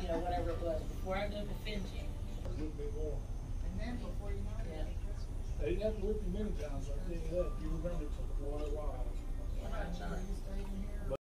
You know, whatever it was, before I go defend more. and then before you know it, it'll be Christmas. They didn't have to whip many times, I tell you that, you remember